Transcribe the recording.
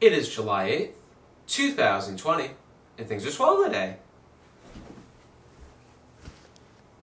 It is July 8th, 2020, and things are swell today.